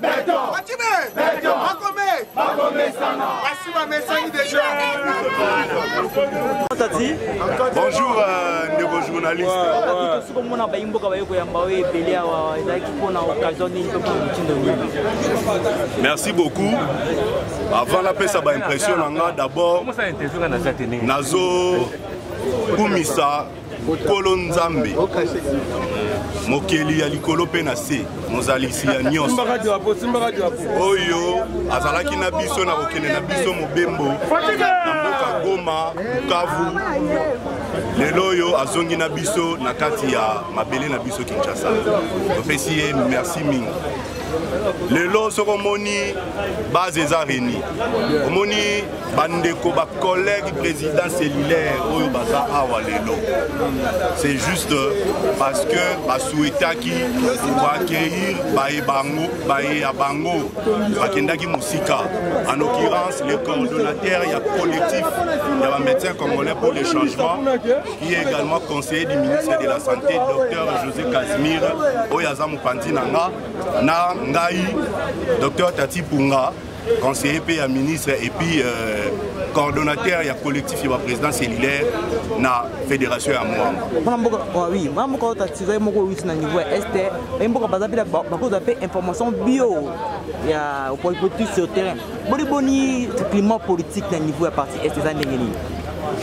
Beton. Batime. Beton. Bakome. Bakomesana. Basi bamesani deja. Tati. Bonjour euh, ndeko journaliste. Tati soko mona bayi mboka baye koyamba oyo ebele awa ezalaki mpona occasion nini to mitindo nini. Merci beaucoup. Avant napesa ba impression na nga d'abord nazo kumisa nkolo nzambe mokeli ya likolo mpe na se mozalisi ya nyonso oyo azalaki na biso na kokende na biso mobembo na mboka goma bukavu lelo oyo azongi na biso na kati ya mabele na biso kinshasa topesi ye merci mingi lelo soki omoni base eza reni omoni bandeko ba collègue président cellulaire oyo baza awa lelo c'est juste parce que basuetaki koaccueillir baye bango baye ya bango bakendaki mosika en occurrence le coordonnateur ya collectif ya bamédecin congolais pour le changement qui est également conseiller du ministre de la santé docteur josé casimir oyo aza mopanzi na nga na ngai docteur tati punga conseiller mpe ya ministre et puis euh, coordonnateur ya collectif ya baprésident cellulaire na fédération ya mwambaamboka oh oyo tatizai moko owiti na niveau ya este mai mboka baza mpe bakozwa mpe information bio ya politique sur terrain boni boni climat politique na niveau ya parti este eza ndenge nini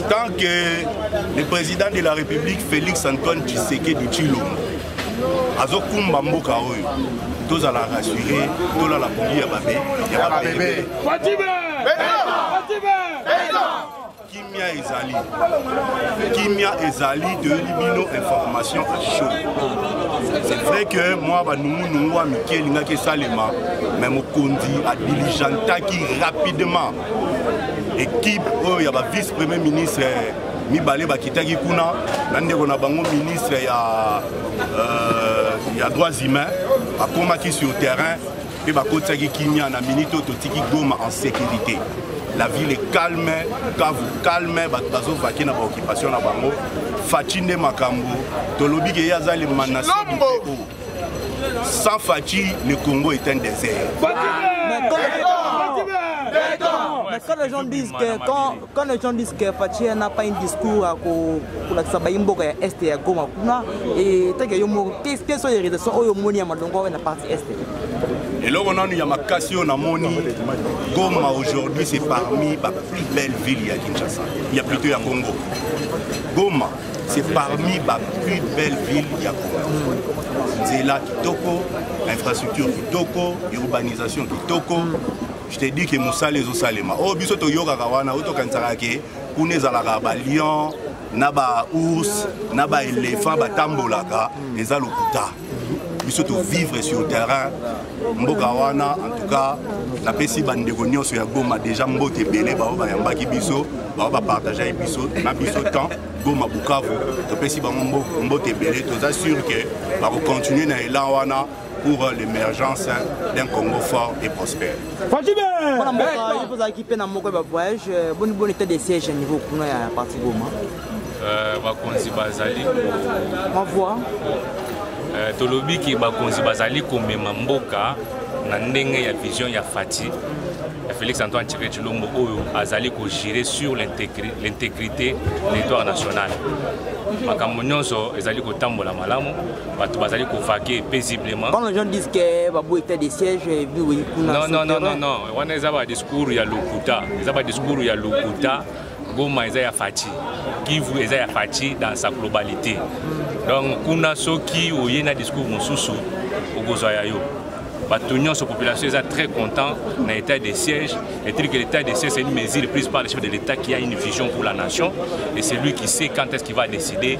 tant que le président de la république félix antoine tshisekedi tshilombo azokumba mboka oyo tozala rassure tolala boli ya babe ya babebe kimia ezali kimia ezali toyeli bino information a chaud c'est vrai que mwa banungunungu ya mike elingaki esalema mais mokonzi adiligentaki rapidement équipe oyo ya ba vice premier ministre mibale bakitaki kuna na ndeko na bango ministre ya, uh, ya droits humains akomaki sur terrain mpe bakotisaki kimia na minite oyo totiki goma en sécurité la ville est calme kavu calme bato bazovaki na baoccupation na bango faci nde makambo tolobi ke ye aza lemanasi sans faci le congo est un désert ah, mais quand les gens disent que quand quand les gens disent que Fatshi n'a pas un discours à kolakisa bayimboka ya est ya goma kuna etake yo moko quelles sont les réalisations oyo omoni ya malongo oyo na parti est eloko nanu ya makasi oyo namoni goma aujourd'hui c'est parmi ba plus belle ville ya kinshasa ya plutôt ya congo goma c'est parmi ba plus belle ville ya congo nzela kitoko infrastructure kitoko urbanisation kitoko je te dis que mosala ezosalema oyo oh, biso toyokaka wana oyo tokanisaka ke kuna ezalaka balion na baours na baéléphant batambolaka eza lokuta biso tovivre sur terrain mboka wana en tout cas napesi bandeko nyonso ya goma déjà mbote ebele baoyo bayambaki biso baoyo bapartageaki biso na biso temps goma bukavu topesi bango mbote ebele toza sur ke bakocontinue na elan wana pour l'émergence d'un Congo fort et prospère. Voilà, moi, je vous ai fait un voyage. Euh, bon, bon état de siège à niveau pour la partie Goma. Euh, bakonzi bazali ma voix euh, tolobi ke bakonzi bazali komema mboka na ndenge ya vision ya fati ya félix antoine tsheke tshilombo oyo azali kogire sur l'intégrité territoire national makambo nyonso ezali kotambola malamu bato bazali kovake paisiblement quand les gens disent que babu état de siège ebiwei kuna non non non non non wana eza ba discours ya lokuta eza ba discours ya lokuta goma eza ya faci kivu eza ya faci dans sa globalité donc kuna soki oye na discours mosusu okozwa ya yo bato nyonso population eza très content na état de siège et dire que l'état de siège c'est une mesure prise par le chef de l'état qui a une vision pour la nation et c'est lui qui sait quand est-ce qu'il va décider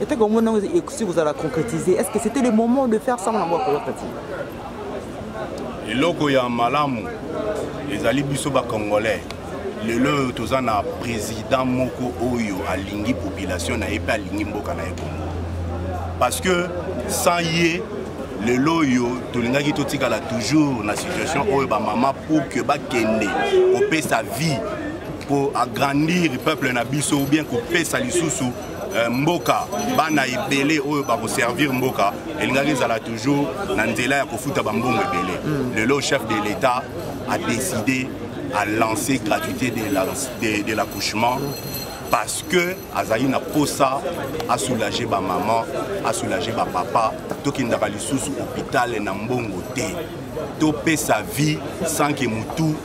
Est-ce que omona ekusi kozala concrétiser Est-ce que c'était le moment de faire ça na bwa koyota ti eloko ya malamu ezali biso bacongolais lelo oyo toza na président moko oyo alingi population na ye mpe alingi mboka na ye kongo parce que sans ye lelo oyo tolingaki totikala toujours na situation oyo bamama pour que bakende kopesa vie koagrandir peuple na biso ou bien kopesa lisusu Eh, mboka bana ebele oyo bakoservir mboka elingaki ezala toujours na nzela ya kofuta bambongo ebele hmm. lelo chef de l'état a décidé à lancer gratuité de l'accouchement parce que azali na posa asoulage bamama asoulage bapapa tokendaka lisusu hôpital na mbongo te topesa vie sans ke motu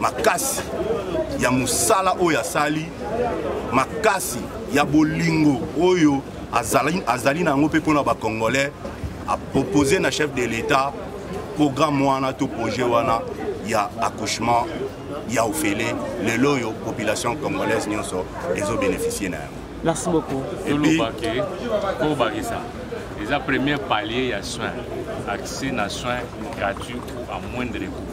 makasi ya mosala oyo asali makasi ya bolingo oyo azali, azali na yango mpe mpo na bacongolais apropose na chef de l'état programme wana to projet wana ya accouchement ya ofele lelo oyo population congolaise nyonso ezobénéficie na yango merci beaucoup olobake kobakisa eza premier palier ya soin accès na soin gratuit ou à moindre coût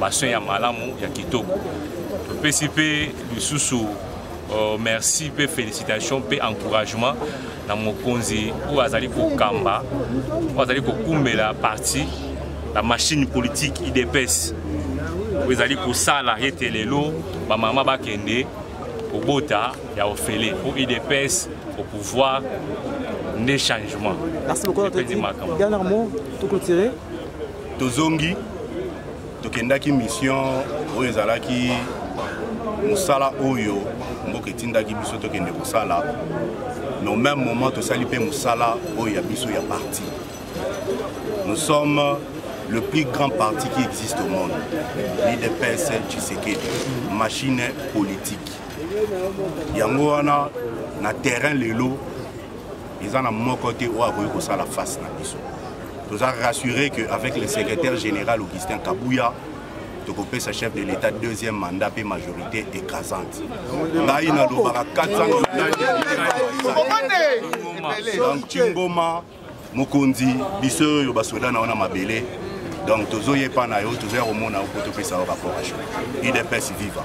baswe ya malamu ya kitoko topesi mpe lisusu uh, merci mpe félicitation mpe encouragement na mokonzi oyo azali kokamba oyo azali kokumbela parti la machine politique idps oyo ezali kosala ete lelo bamama bakende kobota ya ofele mpo idps au pouvoir nde changement merci beaucoup dernier mot tout clôturer tozongi tokendaki mission oyo ezalaki mosala oyo mboka etindaki biso tokende kosala mais au même moment tosali mpe mosala oyo ya biso ya parti nous sommes le plus grand parti qui existe au monde l'idps tshisekedi machine politique yango wana na terrain lelo eza na moko te oyo akoki kosala face na biso toza rassuré que avec le secrétaire général augustin kabuya tokopesa chef de l'état deuxième mandat mpe majorité écrasante ngai nalobaka 400 donc cingoma mokonzi biso oyo basoda na yo na mabele donc tozoyepa na yo tozoya komona yo mpo topesa yo rapport ya udps viva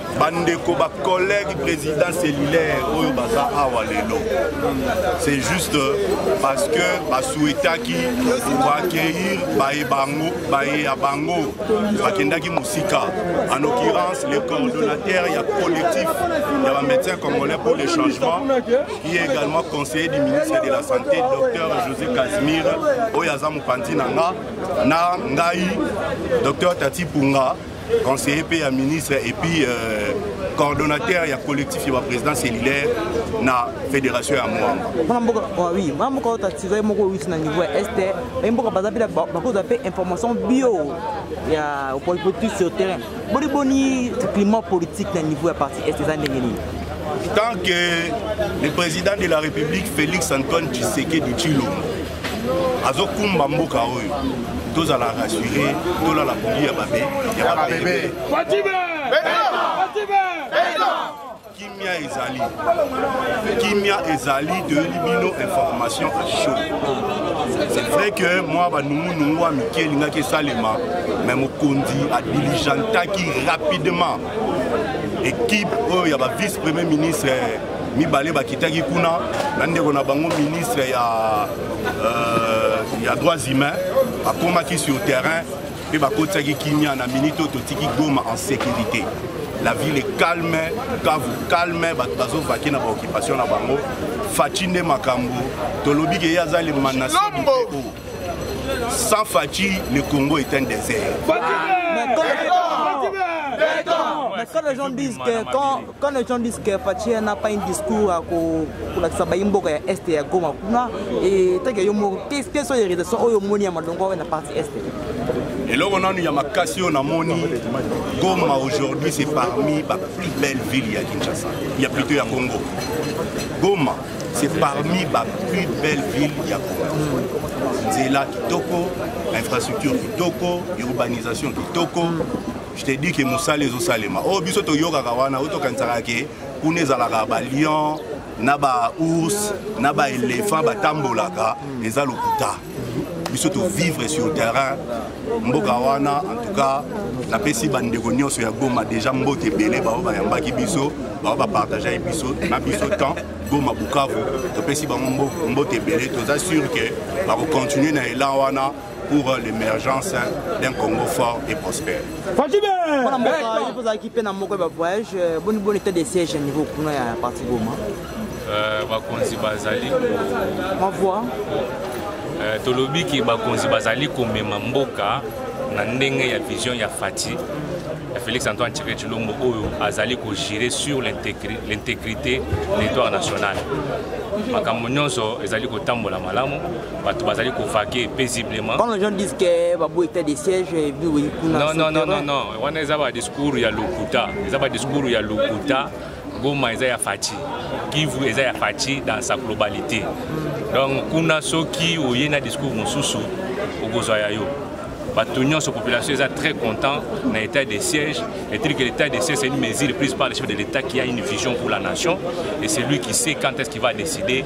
bandeko ba collègue président cellulaire oyo baza awa lelo c'est juste parce que basuetaki koaccueillir baye bango baye ya bango bakendaki mosika en occurrence le coordonnateur ya collectif ya bamédecin congolais pour le changement qui est également conseiller du ministre de la santé docteur josé casimir oyo aza mopanzi na nga na ngai docteur tati punga conseiller mpe ya ministre et puis euh, coordonnateur ya collectif ya baprésident cellulaire na fédération ya mwamba mwana mboka oh oui mwana mboka oyo tatiro ye moko owiti na niveau ya est ye mboka baza mpe bakozwa mpe information bio ya politique sur terrain boni boni climat politique na niveau ya parti est eza ndenge nini tant que le président de la république félix antoine tshisekedi tshilombo azokumba mboka oyo tozala rassure tolala kolia babe ya babebe kimia ezali kimia ezali toyeli bino information a chaud c'est vrai que mwa banungunungu ya mike elingaki esalema me mokonzi adiligentaki rapidement équipe oyo ya ba vice premier ministre mibale bakitaki kuna na ndeko na bango ministre ya, uh, ya droits humains akomaki sur terrain mpe bakotisaki kimia na minite oyo totiki goma en sécurité la ville est calme kavu calme bato bazovaki na baoccupation na bango faci nde makambo tolobi ke ye aza le manasi sans faci le congo est un désert Mais quand les gens disent que quand quand les gens disent que Fatshi n'a pas un discours à kolakisa bayi mboka ya est ya goma kuna etake yo moko quelles sont les réalisations oyo omoni ya malongo oyo na parti est eloko nanu ya makasi oyo namoni goma aujourd'hui c'est parmi ba plus belle ville ya kinshasa ya plutôt ya congo goma c'est parmi ba plus belle ville ya congo nzela kitoko infrastructure kitoko urbanisation kitoko je te dis que mosala ezosalema oyo oh, biso toyokaka wana oyo tokanisaka ke kuna ezalaka balion na baours na baéléphant batambolaka eza lokuta biso tovivre sur terrain mboka wana en tout cas napesi bandeko nyonso ya goma déjà mbote ebele baoyo bayambaki biso baoyo bapartageaki biso na biso temps goma bukavu topesi bango mbote ebele toza sur ke bakocontinue na elan wana pour l'émergence d'un Congo fort et prospère. Voilà, moi, je vous ai fait un voyage. Euh, bon, bon état de siège à niveau pour la partie Goma. Euh, bakonzi bazali ma voix euh, tolobi ke bakonzi bazali komema mboka na ndenge ya vision ya fati ya félix antoine tsheke tshilombo oyo azali kogire sur l'intégrité territoire national makambo nyonso ezali kotambola malamu bato bazali kovake paisiblement quand les gens disent que babu état de siège ebiwi kuna non non non non non wana eza ba discours ya lokuta eza ba discours ya lokuta goma eza ya faci kivu eza ya faci dans sa globalité donc kuna soki oye na discours mosusu okozwa ya yo bato nyonso population eza très content na état de siège et dire que l'état de siège c'est une mesure prise par le chef de l'état qui a une vision pour la nation et c'est lui qui sait quand est-ce qu'il va décider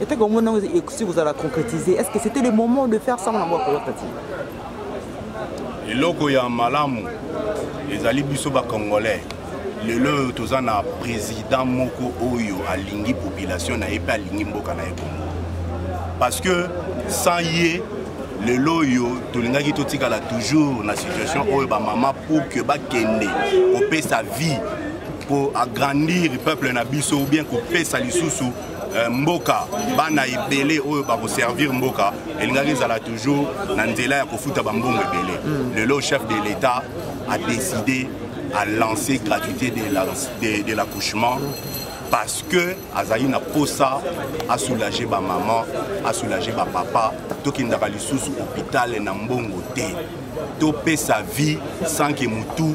Est-ce que omona ekusi kozala concrétiser Est-ce que c'était le moment de faire ça na mwa koyota ti eloko ya malamu ezali biso bacongolais lelo oyo toza na président moko oyo alingi population na ye mpe alingi mboka na ye kongo parce que sans ye lelo oyo tolingaki totikala toujours na situation oyo bamama pour que bakende kopesa vie koagrandir peuple na biso ou bien kopesa lisusu Eh, mboka bana ebele oyo bakoservir mboka elingaki ezala toujours na nzela ya kofuta bambongo ebele hmm. lelo chef de l'état a décidé à lancer gratuité de l'accouchement parce que azali na posa asoulage bamama asoulage bapapa tokendaka lisusu hôpital na mbongo te topesa vie sans ke motu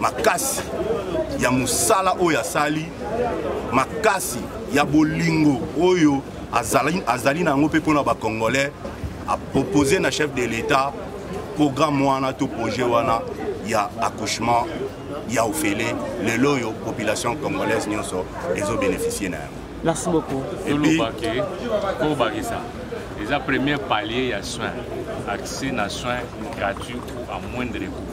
makasi ya mosala oyo asali makasi ya bolingo oyo azali, azali na yango mpe mpo na bacongolais apropose na chef de l'état programme wana to projet wana ya accouchement ya ofele lelo oyo population congolaise nyonso ezobénéficie na yango merci beaucoup olobake kobakisa eza premier palier ya soin accès na soin gratuit ou à moindre coût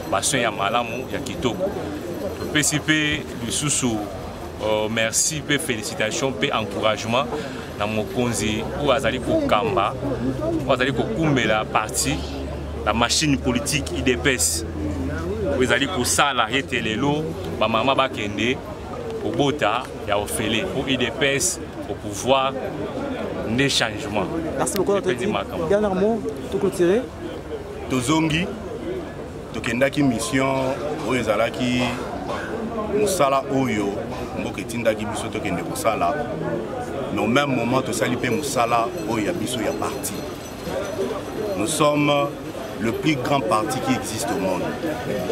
basoin ya malamu ya kitoko topesi mpe lisusu uh, merci mpe félicitation mpe encouragement na mokonzi oyo azali kokamba oyo azali kokumbela parti la machine politique idps oyo ezali kosala ete lelo bamama bakende kobota ya ofele mpo idps au pouvoir nde changement merci beaucoup makambo dernièrement tout clôturé tozongi tokendaki mission oyo ezalaki mosala oyo mboka etindaki biso tokende kosala mais au même moment tosali mpe mosala oyo ya biso ya parti nous sommes le plus grand parti qui existe au monde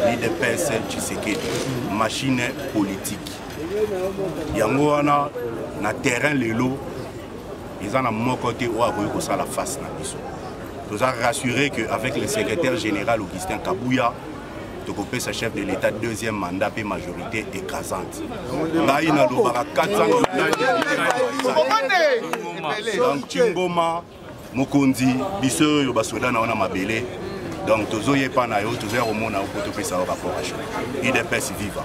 l'idps tshisekedi machine politique yango wana na terrain lelo eza na moko te oyo akoki kosala face na biso toza rassuré que avec le secrétaire général augustin kabuya tokopesa chef de l'état deuxième mandat mpe majorité écrasante ngai nalobaka 400 donc cingoma mokonzi biso oyo basoda na yo na mabele donc tozoyepa na yo tozoya komona yo mpo topesa yo rapport ya udps viva